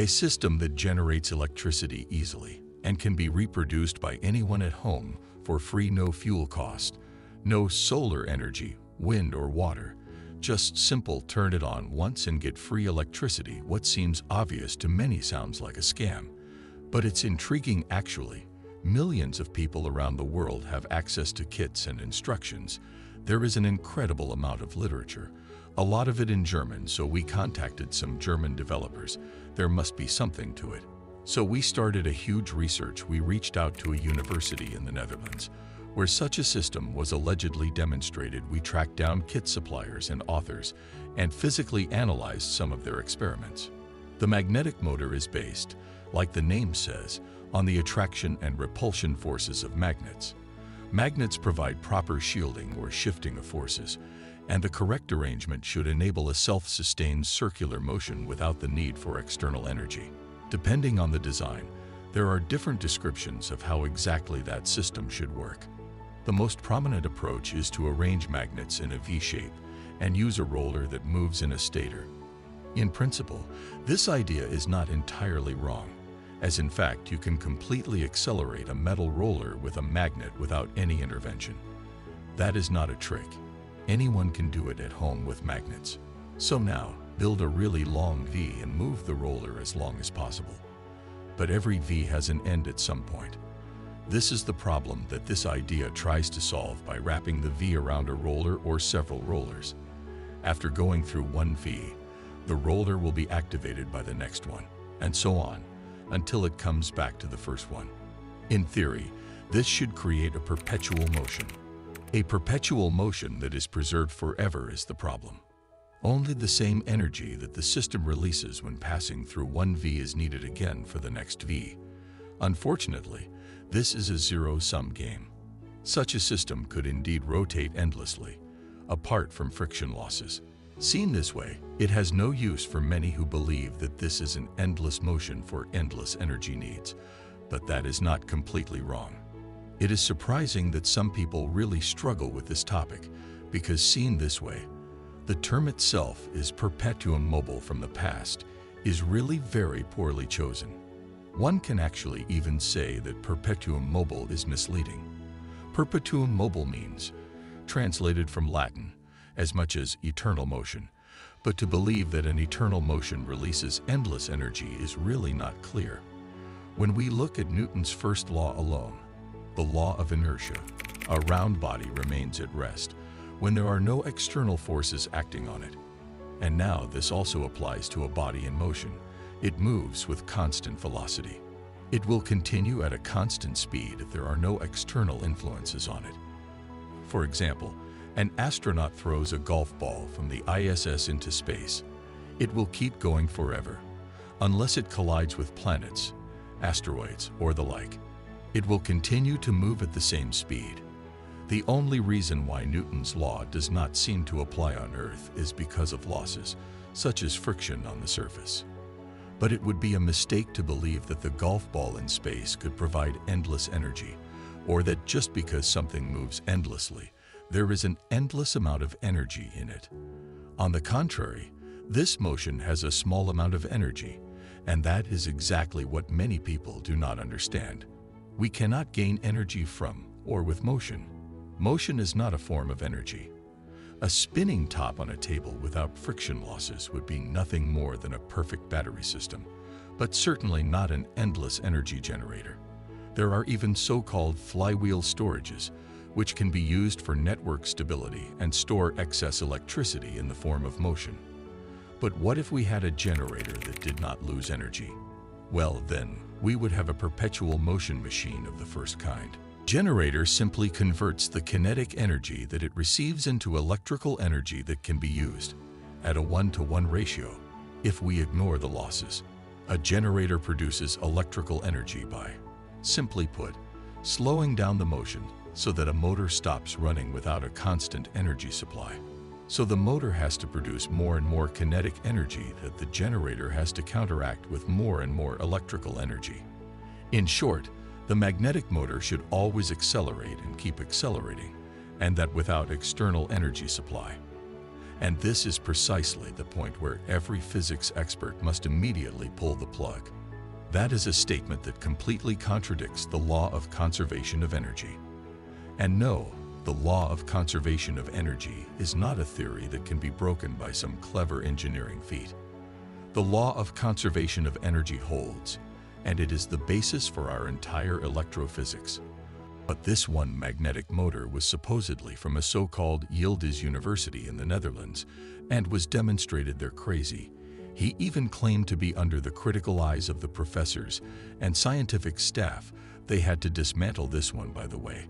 A system that generates electricity easily and can be reproduced by anyone at home for free no fuel cost, no solar energy, wind or water. Just simple turn it on once and get free electricity. What seems obvious to many sounds like a scam. But it's intriguing actually. Millions of people around the world have access to kits and instructions. There is an incredible amount of literature, a lot of it in German, so we contacted some German developers. There must be something to it. So we started a huge research. We reached out to a university in the Netherlands. Where such a system was allegedly demonstrated, we tracked down kit suppliers and authors and physically analyzed some of their experiments. The magnetic motor is based, like the name says, on the attraction and repulsion forces of magnets. Magnets provide proper shielding or shifting of forces, and the correct arrangement should enable a self-sustained circular motion without the need for external energy. Depending on the design, there are different descriptions of how exactly that system should work. The most prominent approach is to arrange magnets in a V-shape and use a roller that moves in a stator. In principle, this idea is not entirely wrong as in fact you can completely accelerate a metal roller with a magnet without any intervention. That is not a trick. Anyone can do it at home with magnets. So now, build a really long V and move the roller as long as possible. But every V has an end at some point. This is the problem that this idea tries to solve by wrapping the V around a roller or several rollers. After going through one V, the roller will be activated by the next one, and so on until it comes back to the first one. In theory, this should create a perpetual motion. A perpetual motion that is preserved forever is the problem. Only the same energy that the system releases when passing through one V is needed again for the next V. Unfortunately, this is a zero-sum game. Such a system could indeed rotate endlessly, apart from friction losses. Seen this way, it has no use for many who believe that this is an endless motion for endless energy needs, but that is not completely wrong. It is surprising that some people really struggle with this topic because seen this way, the term itself is perpetuum mobile from the past is really very poorly chosen. One can actually even say that perpetuum mobile is misleading. Perpetuum mobile means, translated from Latin, as much as eternal motion. But to believe that an eternal motion releases endless energy is really not clear. When we look at Newton's first law alone, the law of inertia, a round body remains at rest when there are no external forces acting on it. And now this also applies to a body in motion. It moves with constant velocity. It will continue at a constant speed if there are no external influences on it. For example, an astronaut throws a golf ball from the ISS into space. It will keep going forever, unless it collides with planets, asteroids, or the like. It will continue to move at the same speed. The only reason why Newton's law does not seem to apply on Earth is because of losses, such as friction on the surface. But it would be a mistake to believe that the golf ball in space could provide endless energy, or that just because something moves endlessly, there is an endless amount of energy in it. On the contrary, this motion has a small amount of energy, and that is exactly what many people do not understand. We cannot gain energy from or with motion. Motion is not a form of energy. A spinning top on a table without friction losses would be nothing more than a perfect battery system, but certainly not an endless energy generator. There are even so-called flywheel storages, which can be used for network stability and store excess electricity in the form of motion. But what if we had a generator that did not lose energy? Well, then, we would have a perpetual motion machine of the first kind. Generator simply converts the kinetic energy that it receives into electrical energy that can be used at a one-to-one -one ratio if we ignore the losses. A generator produces electrical energy by, simply put, slowing down the motion so that a motor stops running without a constant energy supply. So the motor has to produce more and more kinetic energy that the generator has to counteract with more and more electrical energy. In short, the magnetic motor should always accelerate and keep accelerating, and that without external energy supply. And this is precisely the point where every physics expert must immediately pull the plug. That is a statement that completely contradicts the law of conservation of energy. And no, the law of conservation of energy is not a theory that can be broken by some clever engineering feat. The law of conservation of energy holds, and it is the basis for our entire electrophysics. But this one magnetic motor was supposedly from a so-called Yildiz University in the Netherlands and was demonstrated there crazy. He even claimed to be under the critical eyes of the professors and scientific staff. They had to dismantle this one, by the way.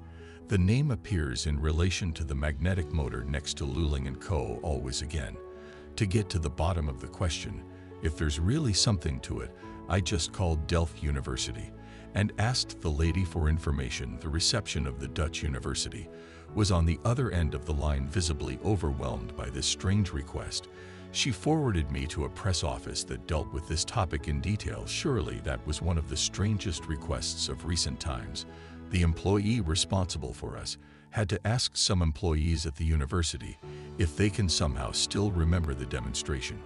The name appears in relation to the magnetic motor next to Luling & Co. always again. To get to the bottom of the question, if there's really something to it, I just called Delft University and asked the lady for information. The reception of the Dutch university was on the other end of the line visibly overwhelmed by this strange request. She forwarded me to a press office that dealt with this topic in detail. Surely that was one of the strangest requests of recent times. The employee responsible for us had to ask some employees at the university if they can somehow still remember the demonstration.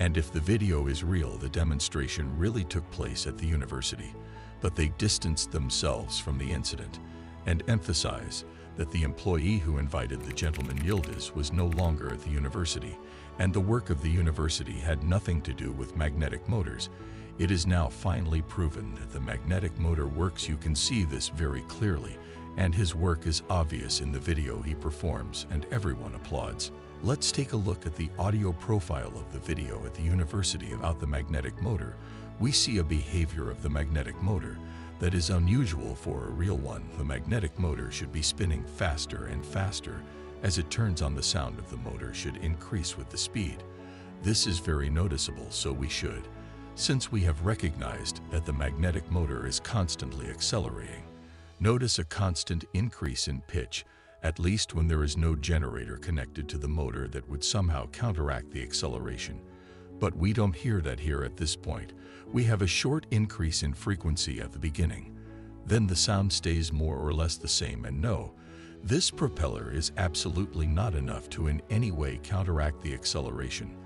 And if the video is real, the demonstration really took place at the university, but they distanced themselves from the incident and emphasize that the employee who invited the gentleman Yildiz was no longer at the university, and the work of the university had nothing to do with magnetic motors, it is now finally proven that the magnetic motor works. You can see this very clearly, and his work is obvious in the video he performs, and everyone applauds. Let's take a look at the audio profile of the video at the university about the magnetic motor. We see a behavior of the magnetic motor that is unusual for a real one. The magnetic motor should be spinning faster and faster as it turns on the sound of the motor should increase with the speed. This is very noticeable, so we should since we have recognized that the magnetic motor is constantly accelerating. Notice a constant increase in pitch, at least when there is no generator connected to the motor that would somehow counteract the acceleration. But we don't hear that here at this point. We have a short increase in frequency at the beginning. Then the sound stays more or less the same and no, this propeller is absolutely not enough to in any way counteract the acceleration.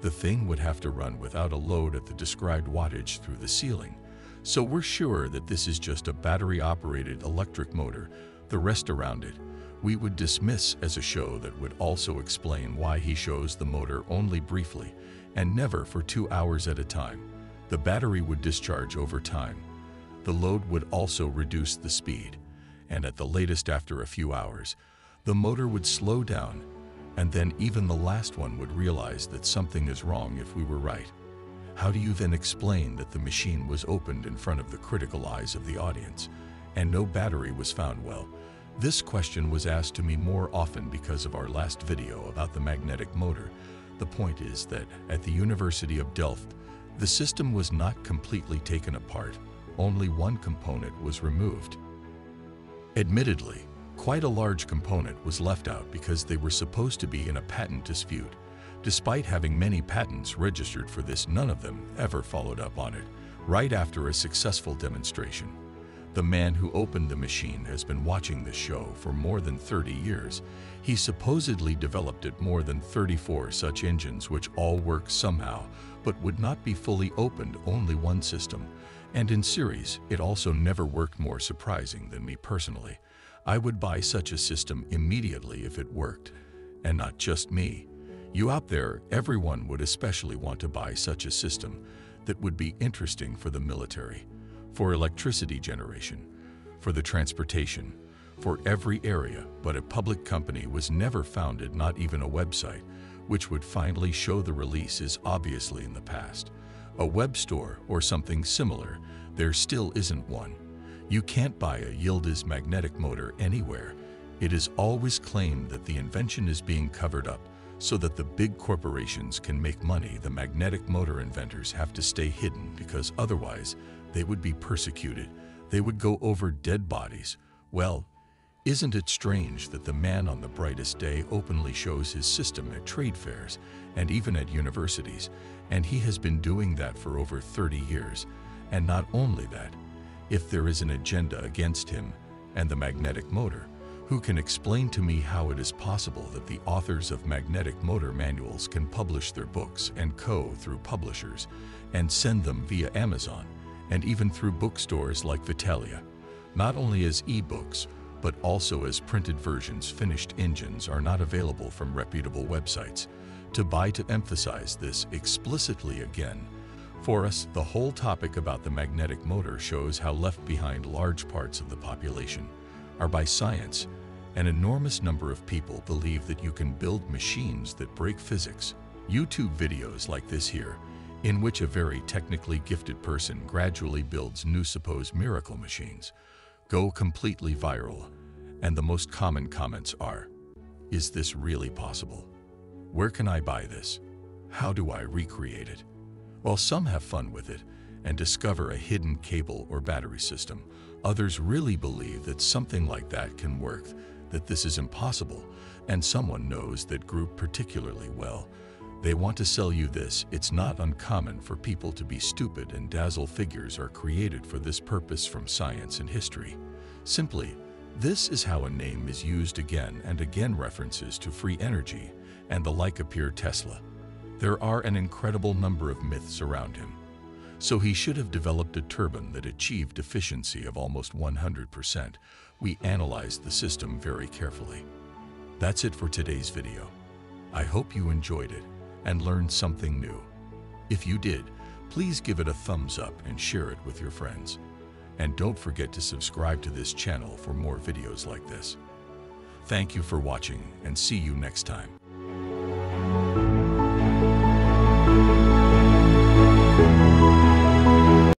The thing would have to run without a load at the described wattage through the ceiling. So we're sure that this is just a battery-operated electric motor, the rest around it, we would dismiss as a show that would also explain why he shows the motor only briefly and never for two hours at a time. The battery would discharge over time. The load would also reduce the speed, and at the latest after a few hours, the motor would slow down and then even the last one would realize that something is wrong if we were right. How do you then explain that the machine was opened in front of the critical eyes of the audience and no battery was found well? This question was asked to me more often because of our last video about the magnetic motor. The point is that at the University of Delft, the system was not completely taken apart, only one component was removed. Admittedly, Quite a large component was left out because they were supposed to be in a patent dispute. Despite having many patents registered for this, none of them ever followed up on it, right after a successful demonstration. The man who opened the machine has been watching this show for more than 30 years. He supposedly developed it more than 34 such engines which all work somehow, but would not be fully opened only one system. And in series, it also never worked more surprising than me personally. I would buy such a system immediately if it worked. And not just me. You out there, everyone would especially want to buy such a system that would be interesting for the military, for electricity generation, for the transportation, for every area, but a public company was never founded, not even a website, which would finally show the release is obviously in the past. A web store or something similar, there still isn't one. You can't buy a Yildiz magnetic motor anywhere. It is always claimed that the invention is being covered up so that the big corporations can make money. The magnetic motor inventors have to stay hidden because otherwise they would be persecuted. They would go over dead bodies. Well, isn't it strange that the man on the brightest day openly shows his system at trade fairs and even at universities, and he has been doing that for over 30 years. And not only that, if there is an agenda against him and the magnetic motor, who can explain to me how it is possible that the authors of magnetic motor manuals can publish their books and co through publishers and send them via Amazon and even through bookstores like Vitalia, not only as e-books, but also as printed versions finished engines are not available from reputable websites. To buy to emphasize this explicitly again, for us, the whole topic about the magnetic motor shows how left behind large parts of the population are by science. An enormous number of people believe that you can build machines that break physics. YouTube videos like this here, in which a very technically gifted person gradually builds new supposed miracle machines, go completely viral, and the most common comments are, Is this really possible? Where can I buy this? How do I recreate it? While some have fun with it and discover a hidden cable or battery system, others really believe that something like that can work, that this is impossible, and someone knows that group particularly well. They want to sell you this. It's not uncommon for people to be stupid and dazzle figures are created for this purpose from science and history. Simply, this is how a name is used again and again references to free energy and the like appear Tesla. There are an incredible number of myths around him. So he should have developed a turbine that achieved efficiency of almost 100%. We analyzed the system very carefully. That's it for today's video. I hope you enjoyed it and learned something new. If you did, please give it a thumbs up and share it with your friends. And don't forget to subscribe to this channel for more videos like this. Thank you for watching and see you next time.